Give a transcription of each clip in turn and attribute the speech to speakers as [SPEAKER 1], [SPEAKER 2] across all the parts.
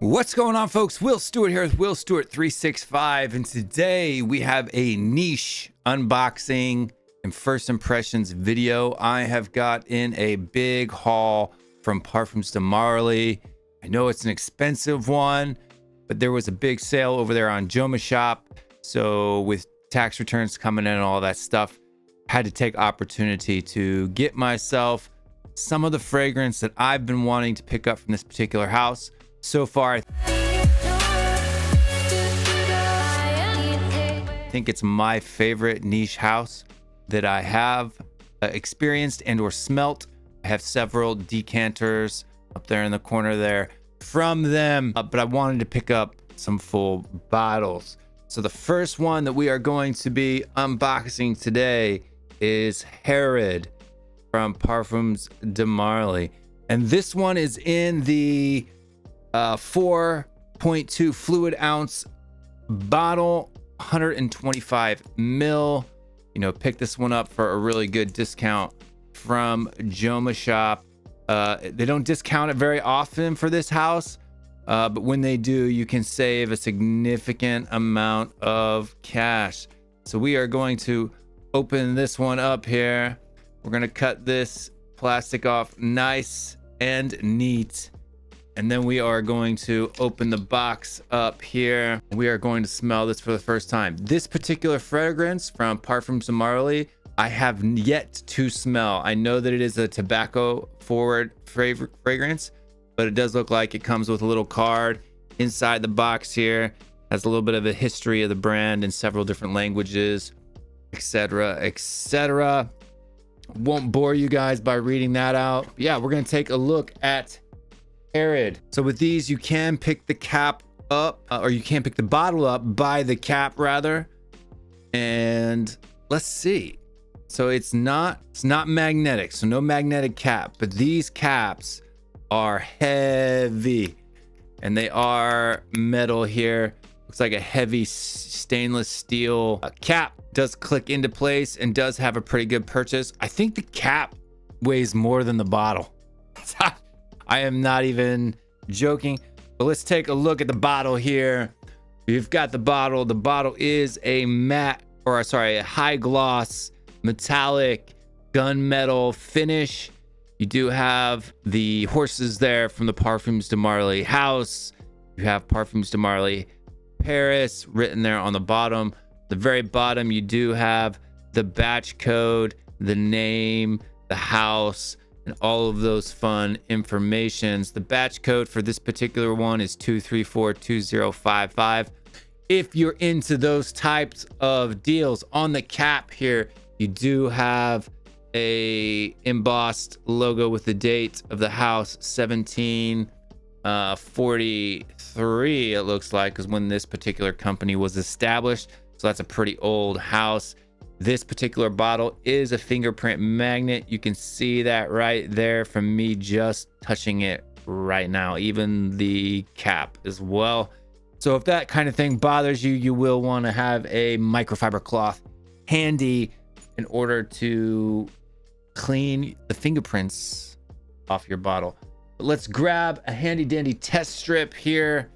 [SPEAKER 1] What's going on, folks? Will Stewart here with Will Stewart 365, and today we have a niche unboxing and first impressions video. I have got in a big haul from Parfums de Marly. I know it's an expensive one, but there was a big sale over there on Jomashop. So with tax returns coming in and all that stuff, had to take opportunity to get myself some of the fragrance that I've been wanting to pick up from this particular house so far. I think it's my favorite niche house that I have uh, experienced and or smelt. I have several decanters up there in the corner there from them, uh, but I wanted to pick up some full bottles. So the first one that we are going to be unboxing today is Herod from Parfums de Marly. And this one is in the uh, 4.2 fluid ounce bottle, 125 mil. You know, pick this one up for a really good discount from Jomashop. Uh, they don't discount it very often for this house, uh, but when they do, you can save a significant amount of cash. So we are going to open this one up here. We're going to cut this plastic off nice and neat. And then we are going to open the box up here. We are going to smell this for the first time. This particular fragrance from Parfums de I have yet to smell. I know that it is a tobacco forward fragrance, but it does look like it comes with a little card inside the box here. Has a little bit of a history of the brand in several different languages, etc., etc. Won't bore you guys by reading that out. Yeah, we're gonna take a look at Herod. So with these, you can pick the cap up, uh, or you can pick the bottle up by the cap rather. And let's see. So it's not it's not magnetic, so no magnetic cap, but these caps are heavy, and they are metal here. Looks like a heavy stainless steel uh, cap. Does click into place and does have a pretty good purchase. I think the cap weighs more than the bottle. am not even joking. But let's take a look at the bottle here. We've got the bottle. The bottle is a matte, or sorry, a high gloss metallic gunmetal finish. You do have the horses there from the Parfums de Marly house. You have Parfums de Marly Paris written there on the bottom. The very bottom, you do have the batch code, the name, the house, and all of those fun informations. The batch code for this particular one is 2342055. If you're into those types of deals on the cap here, you do have a embossed logo with the date of the house 1743 uh, it looks like is when this particular company was established so that's a pretty old house this particular bottle is a fingerprint magnet. You can see that right there from me just touching it right now, even the cap as well. So if that kind of thing bothers you, you will want to have a microfiber cloth handy in order to clean the fingerprints off your bottle. But let's grab a handy dandy test strip here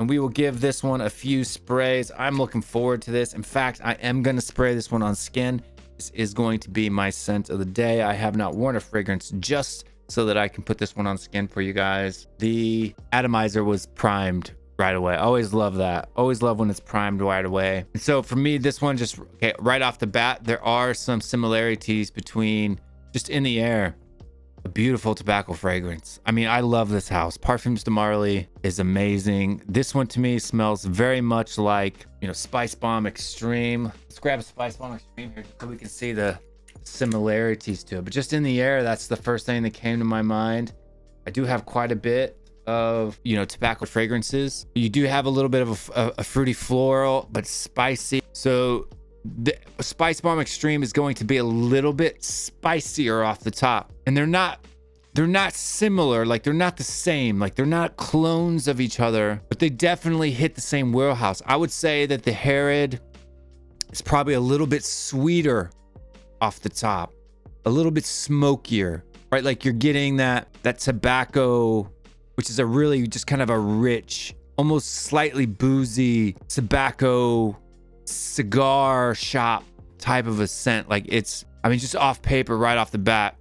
[SPEAKER 1] and we will give this one a few sprays. I'm looking forward to this. In fact, I am going to spray this one on skin. This is going to be my scent of the day. I have not worn a fragrance just so that I can put this one on skin for you guys. The atomizer was primed right away. Always love that. Always love when it's primed right away. And so for me, this one just okay, right off the bat, there are some similarities between just in the air beautiful tobacco fragrance. I mean, I love this house. Parfums de Marly is amazing. This one to me smells very much like, you know, Spice Bomb Extreme. Let's grab Spice Bomb Extreme here so we can see the similarities to it. But just in the air, that's the first thing that came to my mind. I do have quite a bit of, you know, tobacco fragrances. You do have a little bit of a, a, a fruity floral, but spicy. So the Spice Bomb Extreme is going to be a little bit spicier off the top. And they're not they're not similar, like they're not the same, like they're not clones of each other, but they definitely hit the same wheelhouse. I would say that the Herod is probably a little bit sweeter off the top, a little bit smokier, right? Like you're getting that that tobacco which is a really just kind of a rich, almost slightly boozy tobacco cigar shop type of a scent. Like it's, I mean, just off paper, right off the bat,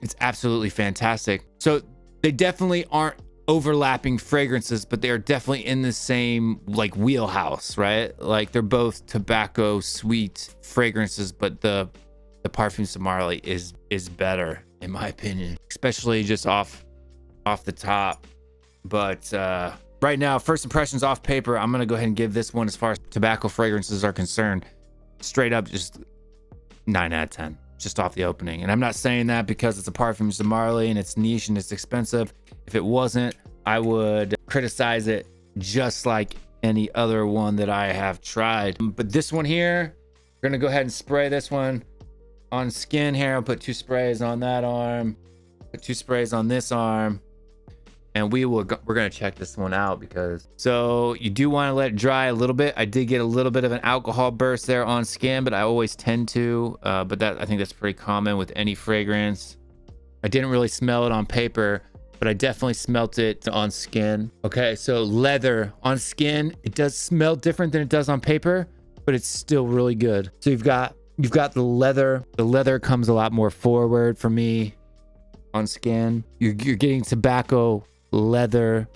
[SPEAKER 1] it's absolutely fantastic. So they definitely aren't overlapping fragrances, but they are definitely in the same like wheelhouse, right? Like they're both tobacco sweet fragrances, but the the Parfums de Marly is is better in my opinion, especially just off off the top. But uh right now, first impressions off paper, I'm gonna go ahead and give this one as far as tobacco fragrances are concerned, straight up just nine out of ten just off the opening. And I'm not saying that because it's a Parfums de Marly and it's niche and it's expensive. If it wasn't, I would criticize it just like any other one that I have tried. But this one here, we're gonna go ahead and spray this one on skin here. I'll put two sprays on that arm, put two sprays on this arm and we will go, we're going to check this one out because so you do want to let it dry a little bit. I did get a little bit of an alcohol burst there on skin but i always tend to uh, but that i think that's pretty common with any fragrance. I didn't really smell it on paper but i definitely smelt it on skin. Okay so leather on skin it does smell different than it does on paper but it's still really good. So you've got you've got the leather the leather comes a lot more forward for me on skin. You're, you're getting tobacco leather,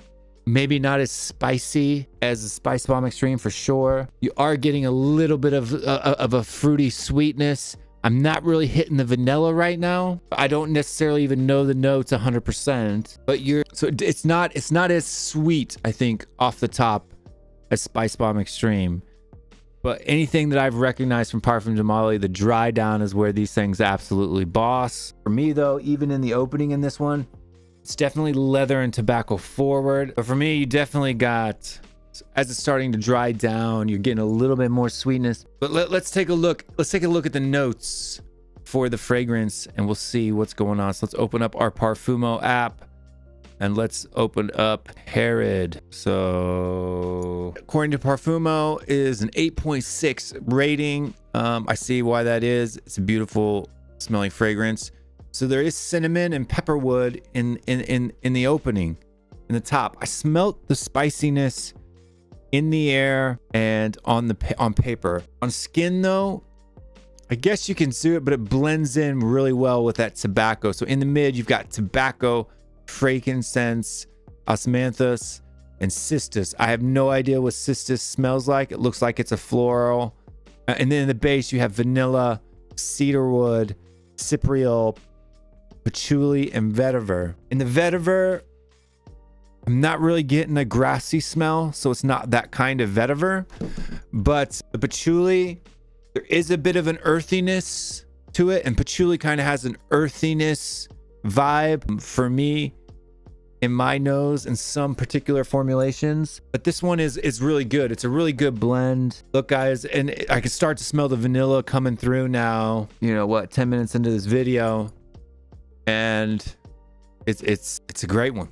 [SPEAKER 1] maybe not as spicy as the Spice Bomb Extreme for sure. You are getting a little bit of, uh, of a fruity sweetness. I'm not really hitting the vanilla right now. I don't necessarily even know the notes 100%, but you're so it's not it's not as sweet, I think, off the top as Spice Bomb Extreme. But anything that I've recognized from Parfums de Marly, the dry down is where these things absolutely boss. For me though, even in the opening in this one, it's definitely leather and tobacco forward. But for me, you definitely got, as it's starting to dry down, you're getting a little bit more sweetness. But let, let's take a look. Let's take a look at the notes for the fragrance and we'll see what's going on. So let's open up our Parfumo app and let's open up Herod. So according to Parfumo is an 8.6 rating. Um, I see why that is. It's a beautiful smelling fragrance. So there is cinnamon and pepperwood in in in in the opening, in the top. I smelt the spiciness in the air and on the on paper. On skin though, I guess you can see it, but it blends in really well with that tobacco. So in the mid, you've got tobacco, frankincense, osmanthus, and cistus. I have no idea what cistus smells like. It looks like it's a floral. Uh, and then in the base, you have vanilla, cedarwood, cypriol, patchouli, and vetiver. In the vetiver, I'm not really getting a grassy smell, so it's not that kind of vetiver. But the patchouli, there is a bit of an earthiness to it, and patchouli kind of has an earthiness vibe for me in my nose in some particular formulations but this one is is really good it's a really good blend look guys and i can start to smell the vanilla coming through now you know what 10 minutes into this video and it's it's it's a great one.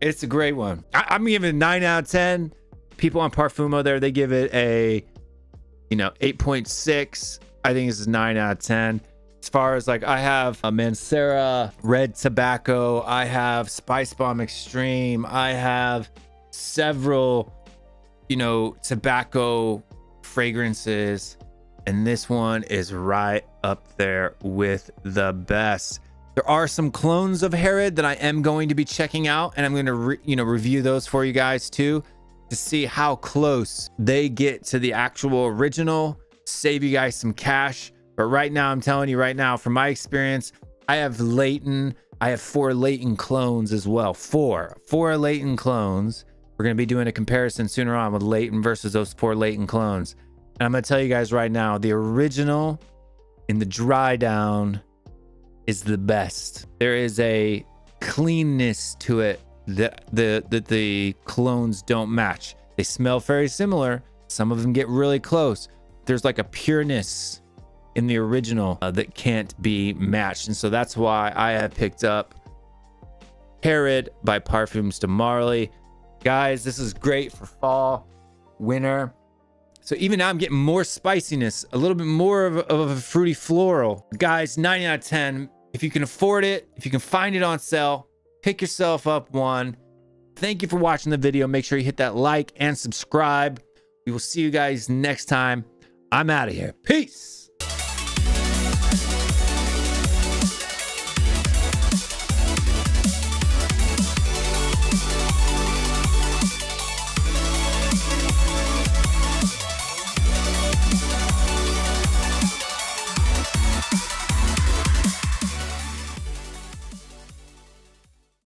[SPEAKER 1] It's a great one. I, am giving it nine out of ten. People on Parfumo there they give it a you know 8.6. I think this is nine out of ten. As far as like I have a Mancera Red Tobacco, I have Spice Bomb Extreme, I have several you know tobacco fragrances and this one is right up there with the best there are some clones of Herod that I am going to be checking out, and I'm going to, you know, review those for you guys too to see how close they get to the actual original. Save you guys some cash. But right now, I'm telling you right now, from my experience, I have Layton. I have four Layton clones as well. Four, four Layton clones. We're going to be doing a comparison sooner on with Layton versus those four Layton clones. And I'm going to tell you guys right now, the original in the dry down is the best. There is a cleanness to it that the that the clones don't match. They smell very similar. Some of them get really close. There's like a pureness in the original uh, that can't be matched. And so that's why I have picked up Herod by Parfums de Marly. Guys, this is great for fall, winter. So even now I'm getting more spiciness, a little bit more of of a fruity floral. Guys, 9 out of 10. If you can afford it, if you can find it on sale, pick yourself up one. Thank you for watching the video. Make sure you hit that like and subscribe. We will see you guys next time. I'm out of here. Peace.